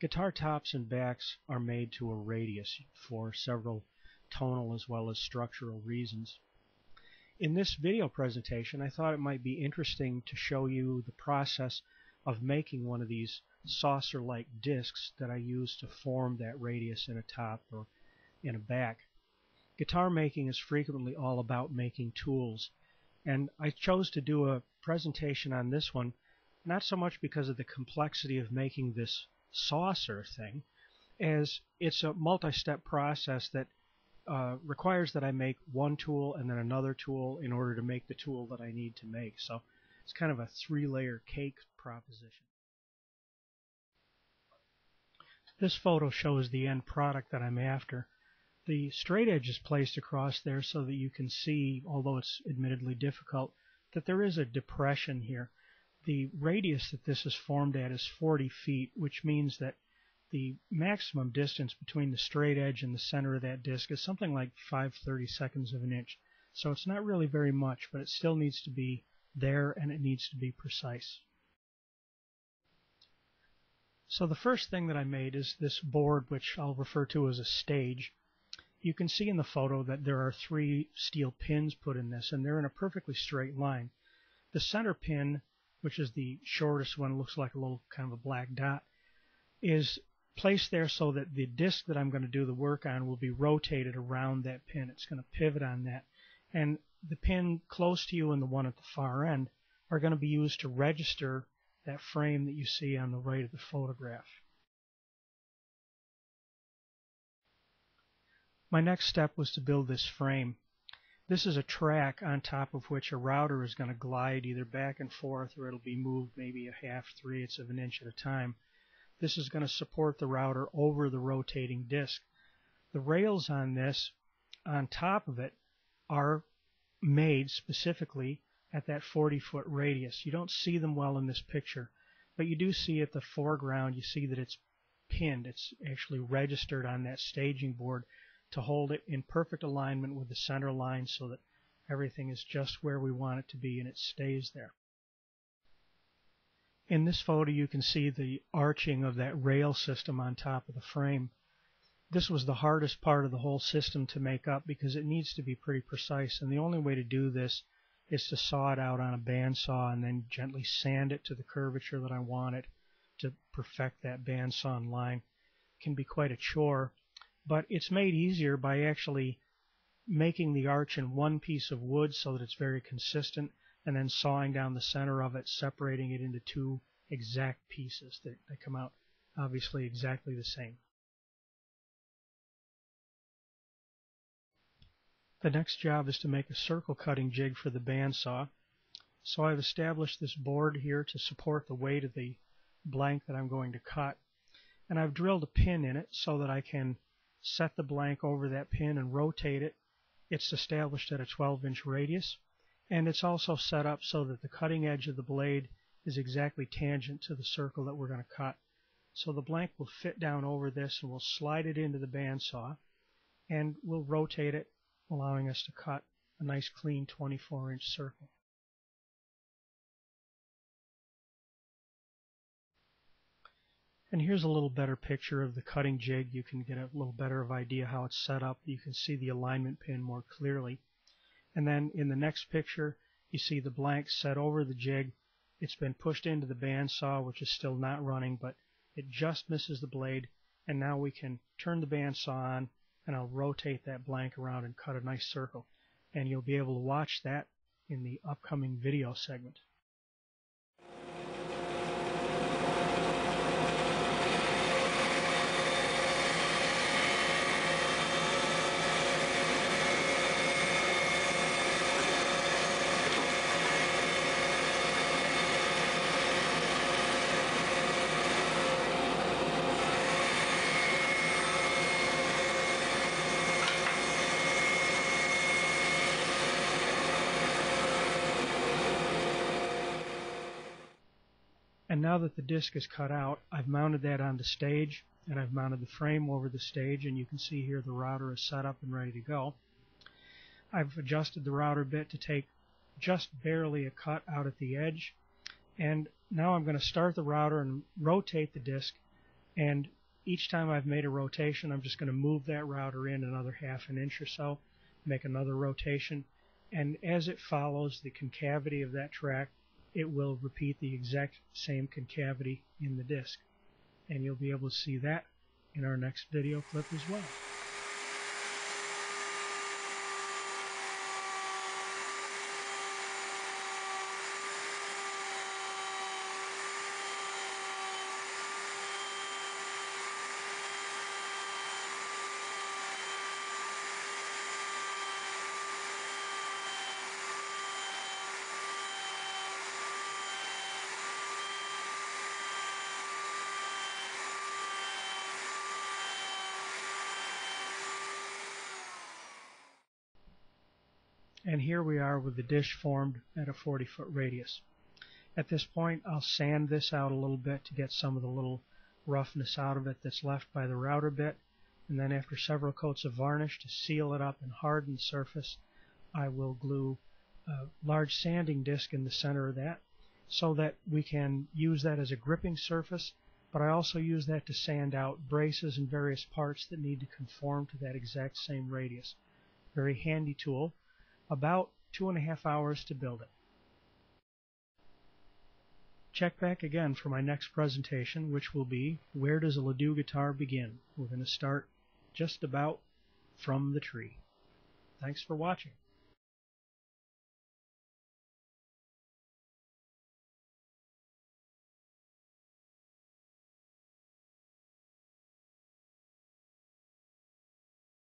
Guitar tops and backs are made to a radius for several tonal as well as structural reasons. In this video presentation I thought it might be interesting to show you the process of making one of these saucer-like discs that I use to form that radius in a top or in a back. Guitar making is frequently all about making tools and I chose to do a presentation on this one not so much because of the complexity of making this saucer thing as it's a multi-step process that uh, requires that I make one tool and then another tool in order to make the tool that I need to make. So it's kind of a three-layer cake proposition. This photo shows the end product that I'm after. The straight edge is placed across there so that you can see, although it's admittedly difficult, that there is a depression here. The radius that this is formed at is 40 feet, which means that the maximum distance between the straight edge and the center of that disc is something like 5 seconds of an inch. So it's not really very much, but it still needs to be there and it needs to be precise. So the first thing that I made is this board, which I'll refer to as a stage. You can see in the photo that there are three steel pins put in this, and they're in a perfectly straight line. The center pin, which is the shortest one, looks like a little kind of a black dot, is placed there so that the disc that I'm going to do the work on will be rotated around that pin. It's going to pivot on that. And the pin close to you and the one at the far end are going to be used to register that frame that you see on the right of the photograph. My next step was to build this frame. This is a track on top of which a router is going to glide either back and forth or it'll be moved maybe a half, three eighths of an inch at a time. This is going to support the router over the rotating disc. The rails on this, on top of it, are made specifically at that 40 foot radius. You don't see them well in this picture, but you do see at the foreground, you see that it's pinned. It's actually registered on that staging board to hold it in perfect alignment with the center line so that everything is just where we want it to be and it stays there. In this photo you can see the arching of that rail system on top of the frame. This was the hardest part of the whole system to make up because it needs to be pretty precise and the only way to do this is to saw it out on a bandsaw and then gently sand it to the curvature that I want it to perfect that bandsaw and line. It can be quite a chore, but it's made easier by actually making the arch in one piece of wood so that it's very consistent and then sawing down the center of it, separating it into two exact pieces that, that come out obviously exactly the same. The next job is to make a circle cutting jig for the bandsaw. So I've established this board here to support the weight of the blank that I'm going to cut. And I've drilled a pin in it so that I can set the blank over that pin and rotate it. It's established at a 12 inch radius and it's also set up so that the cutting edge of the blade is exactly tangent to the circle that we're going to cut. So the blank will fit down over this and we'll slide it into the bandsaw and we'll rotate it allowing us to cut a nice clean 24 inch circle. And here's a little better picture of the cutting jig. You can get a little better of idea how it's set up. You can see the alignment pin more clearly. And then in the next picture, you see the blank set over the jig. It's been pushed into the bandsaw, which is still not running, but it just misses the blade. And now we can turn the bandsaw on, and I'll rotate that blank around and cut a nice circle. And you'll be able to watch that in the upcoming video segment. And now that the disc is cut out, I've mounted that on the stage and I've mounted the frame over the stage and you can see here the router is set up and ready to go. I've adjusted the router bit to take just barely a cut out at the edge and now I'm going to start the router and rotate the disc And each time I've made a rotation, I'm just going to move that router in another half an inch or so, make another rotation, and as it follows the concavity of that track, it will repeat the exact same concavity in the disk. And you'll be able to see that in our next video clip as well. And here we are with the dish formed at a 40 foot radius. At this point I'll sand this out a little bit to get some of the little roughness out of it that's left by the router bit and then after several coats of varnish to seal it up and harden the surface I will glue a large sanding disc in the center of that so that we can use that as a gripping surface but I also use that to sand out braces and various parts that need to conform to that exact same radius. Very handy tool about two and a half hours to build it. Check back again for my next presentation, which will be Where Does a La Due Guitar Begin? We're going to start just about from the tree. Thanks for watching.